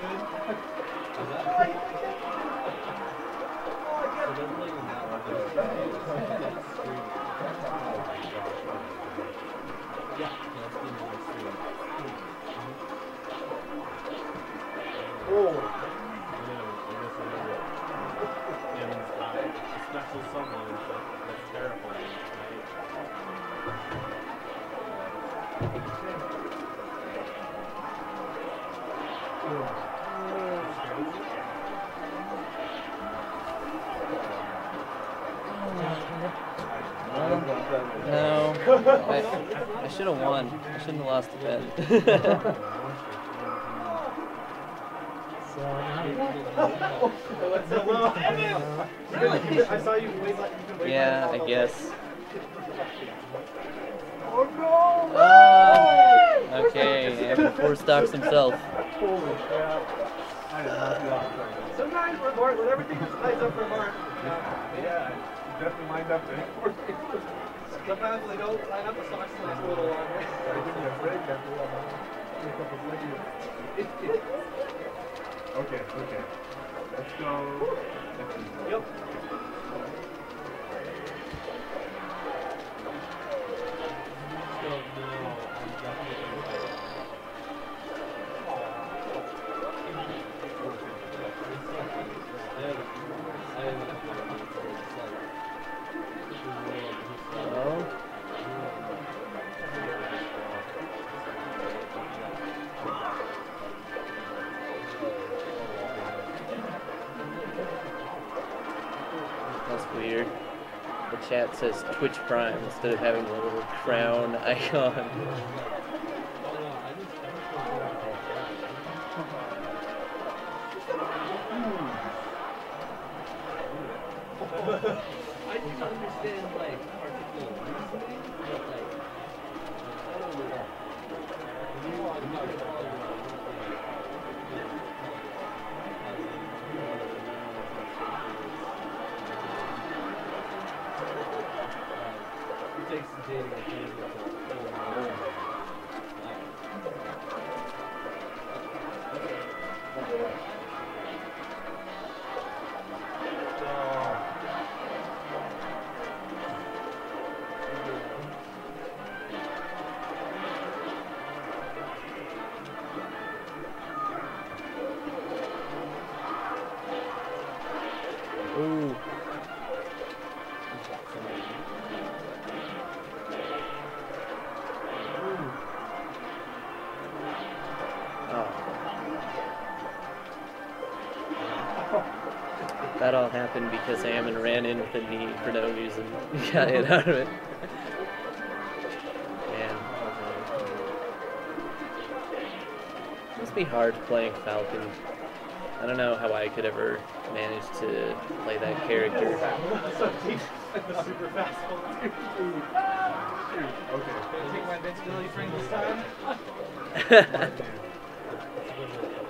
Thank you. I, I should have won. I shouldn't have lost the bet. What's up, Will? Really? I saw you wait like you can wait yeah, I that. guess. Oh no! Ah, okay, and four stocks himself. Holy crap. I did not do that. Sometimes with Mark, with everything that's nice up for Mark. Yeah, definitely lined up there. Sometimes they don't line up the socks last a little longer. Gotta give me a break after that. Okay, okay. Let's go. Yep. Chat says Twitch Prime instead of having the little crown icon. I didn't understand like particular reasoning, but like I don't know. Thank you. That all happened because Ammon ran in with a knee for no reason. Got it out of it. Man. Must be hard playing Falcon. I don't know how I could ever manage to play that character. so deep. The super fast one. Okay. Take my invincibility string this time.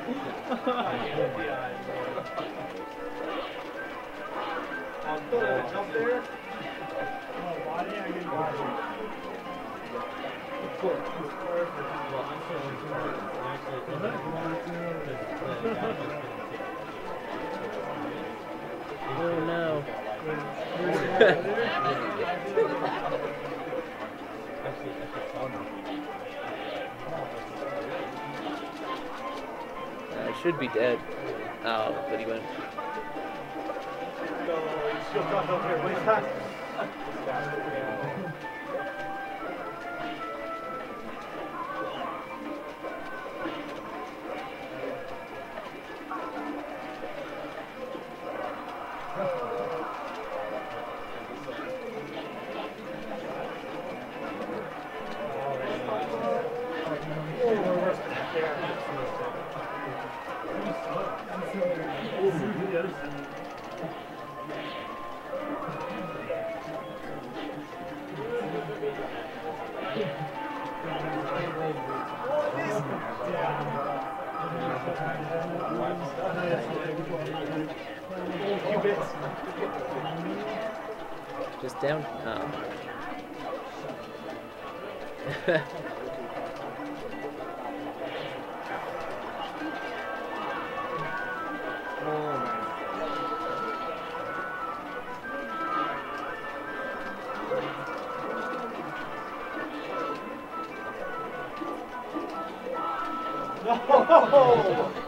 I'm still gonna jump there. Oh no. I should be dead. Oh, but he went. So, Just down. Oh. No! Oh.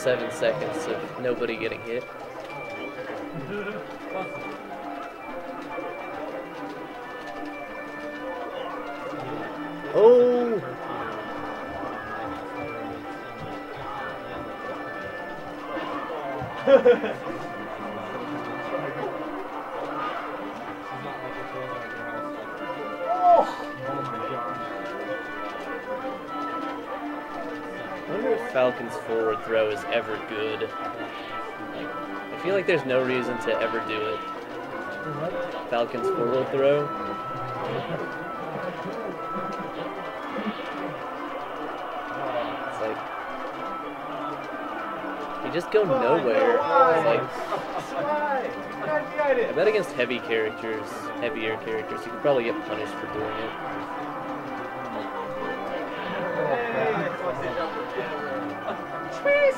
Seven seconds of nobody getting hit. Oh! I wonder if Falcon's forward throw is ever good. Like, I feel like there's no reason to ever do it. Falcon's forward throw. It's like you just go nowhere. It's like I bet against heavy characters, heavier characters, you could probably get punished for doing it.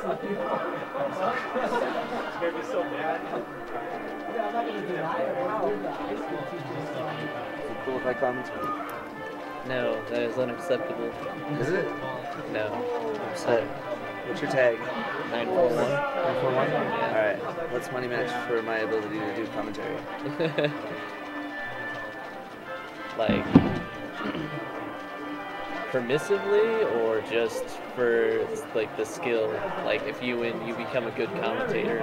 It's gonna be so bad. Cool if I comment? No, that is unacceptable. Is it? No. So, what's your tag? 941. 941? Alright. What's money match for my ability to do commentary? like permissively or just for like the skill like if you win you become a good commentator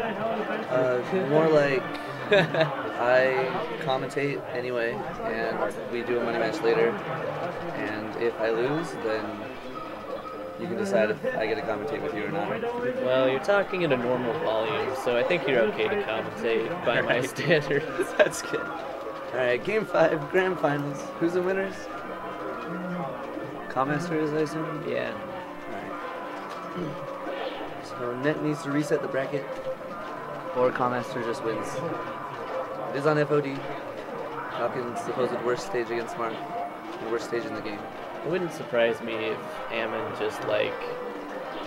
Uh, more like I commentate anyway, and we do a money match later. And if I lose, then you can decide if I get to commentate with you or not. well you're talking at a normal volume so i think you're okay to commentate by my standards That's good. Alright, game five, grand finals. Who's the winners? Ka-masters, I assume? yeah Alright. So Net needs to reset the bracket, or Ka-master just wins. It is on FOD. Falcon's supposed worst stage against Mark, and worst stage in the game. It wouldn't surprise me if Ammon just like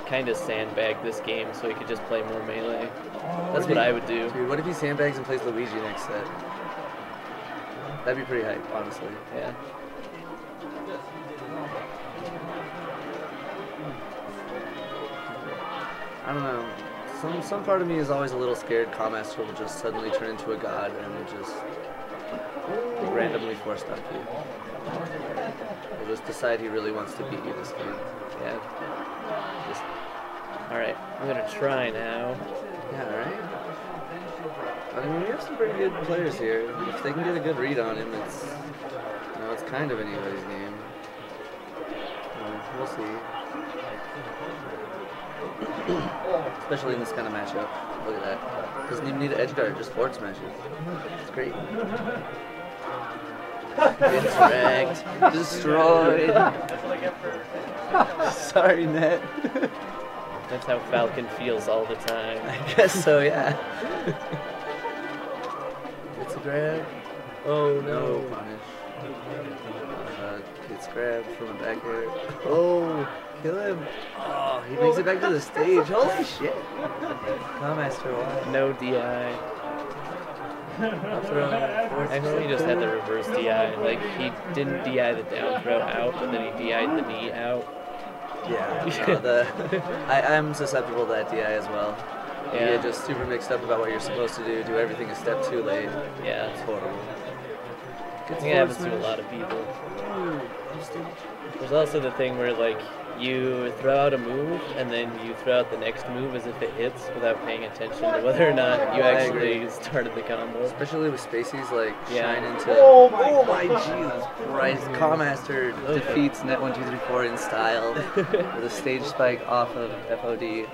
kind of sandbagged this game so he could just play more melee. That's what I would do. Dude, what if he sandbags and plays Luigi next set? That'd be pretty hype, honestly. Yeah. I don't know. Some some part of me is always a little scared Ka-master will just suddenly turn into a god and will just randomly force stuff you. He'll just decide he really wants to beat you this game. Yeah. Just. All right. I'm gonna try now. Yeah, right? I mean, we have some pretty good players here. If they can get a good read on him, it's you know, it's kind of anybody's game. Uh, we'll see. Especially in this kind of matchup. Look at that. Doesn't even need an edge guard, just forward smashes. It's great. It's wrecked. Destroyed. Sorry, Net. That's how Falcon feels all the time. I guess so, yeah. It's a grab. Oh No punish. Uh, gets grabbed from the back air. Oh, kill him. Oh, he makes it back to the stage. Holy shit. Master why? No DI. Up Actually, he just had the reverse DI. Like he didn't DI the down throw out, but then he DI'd the knee out. Yeah, no, the, I, I'm susceptible to that DI as well. You Yeah. get just super mixed up about what you're supposed to do, do everything a step too late. Yeah. It's horrible. I think it happens to a lot of people. There's also the thing where like you throw out a move and then you throw out the next move as if it hits without paying attention to whether or not you actually started the combo. Especially with Spaceys, like, Yeah. shine into. Oh my oh my Jesus Christ. Mm-hmm. Ka-master oh, defeats Net1234 in style with a stage spike off of FOD.